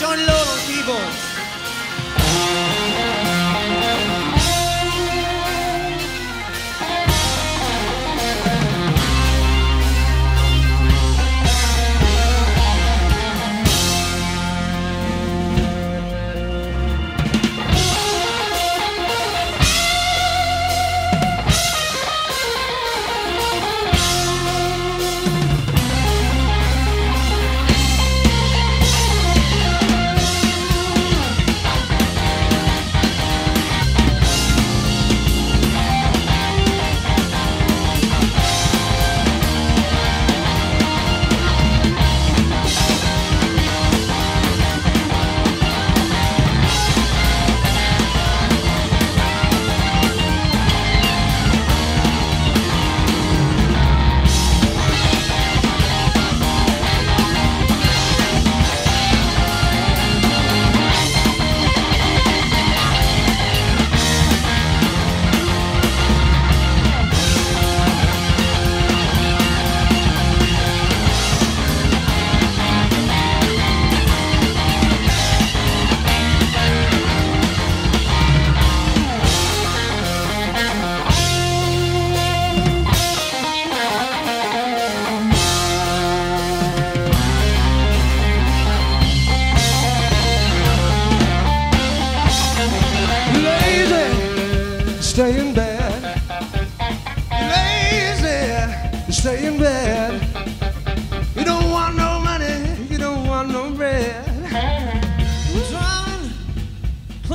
Jon Lord keyboards.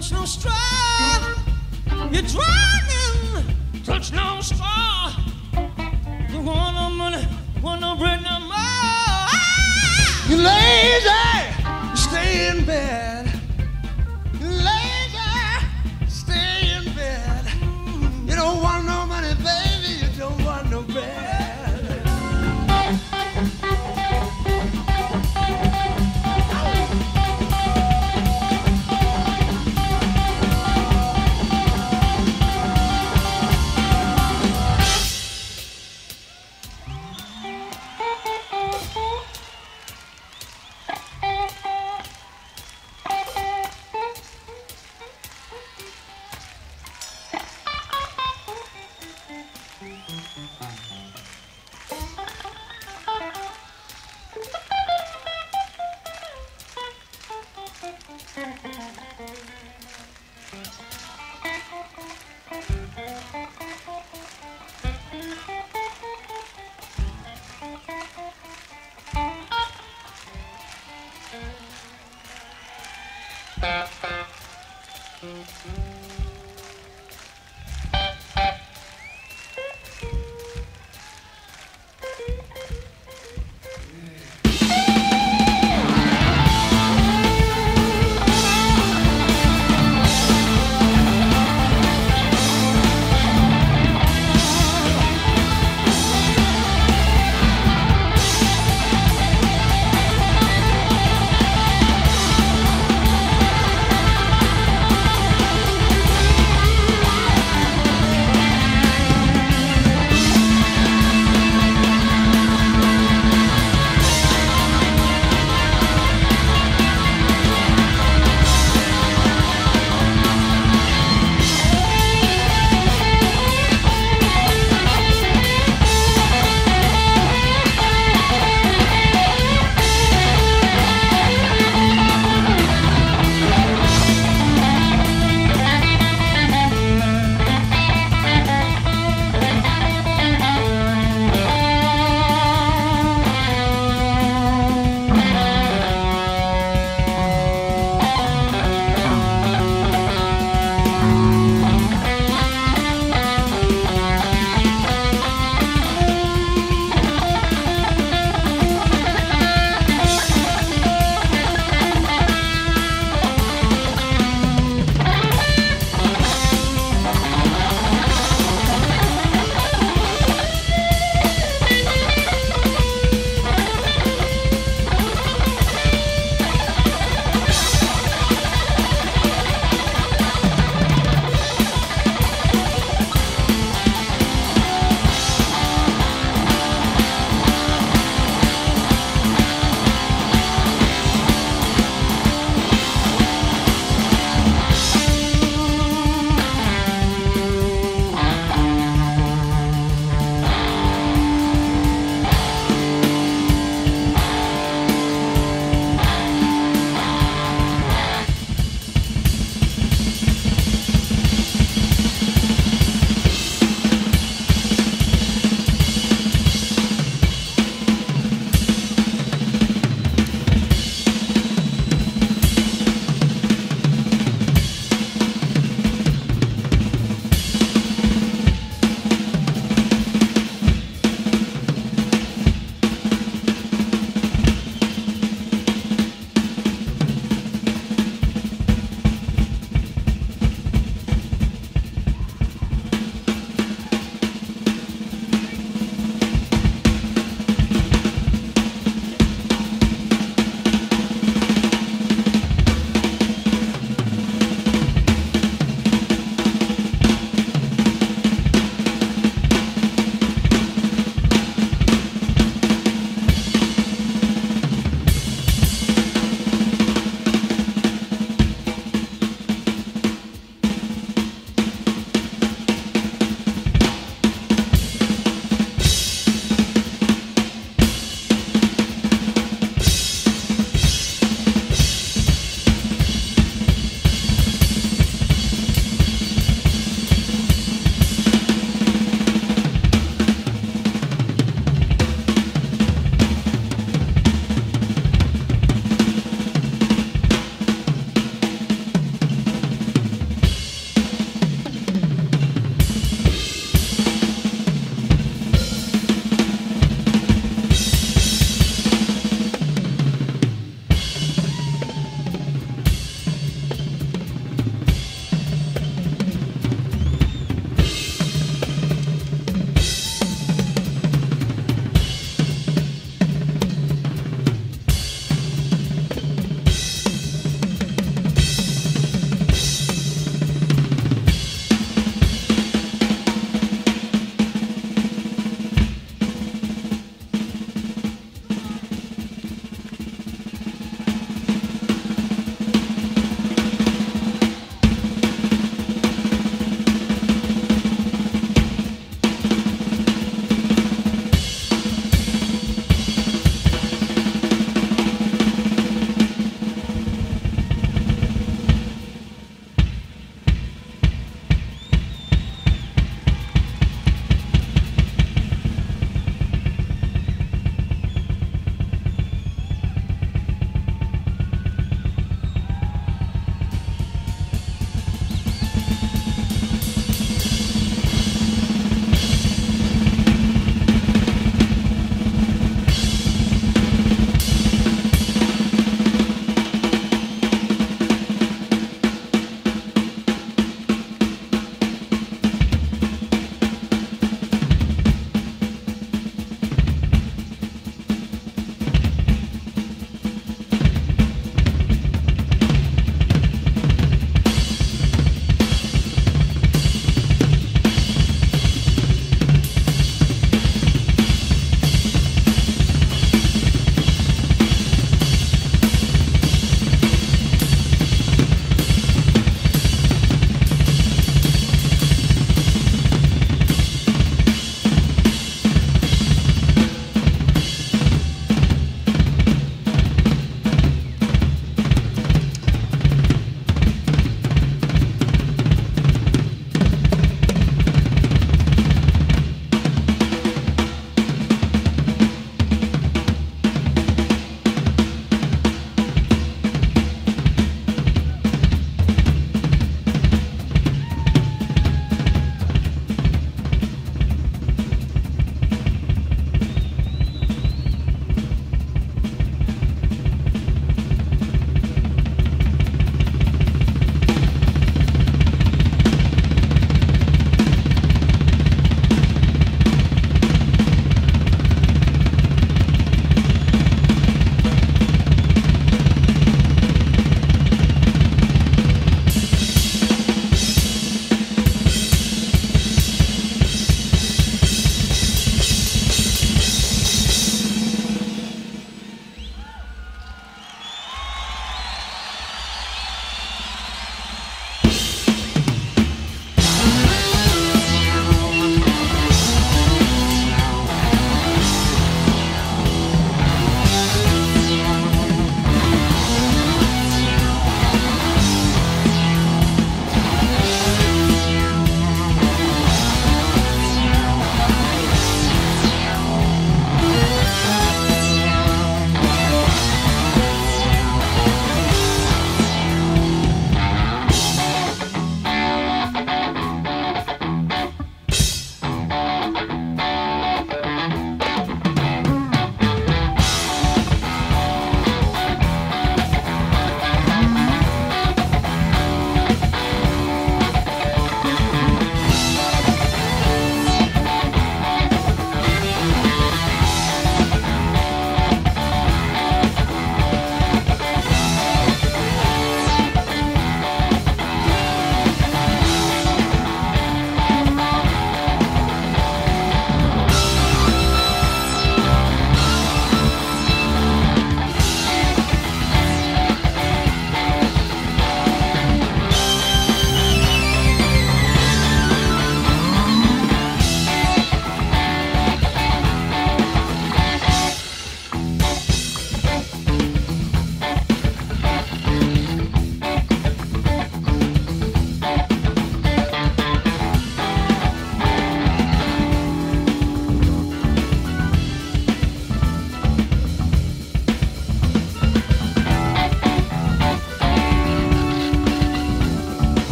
Touch no straw. You're driving, touch no straw. You want no money, want no bread no more. You lazy, you stay in bed.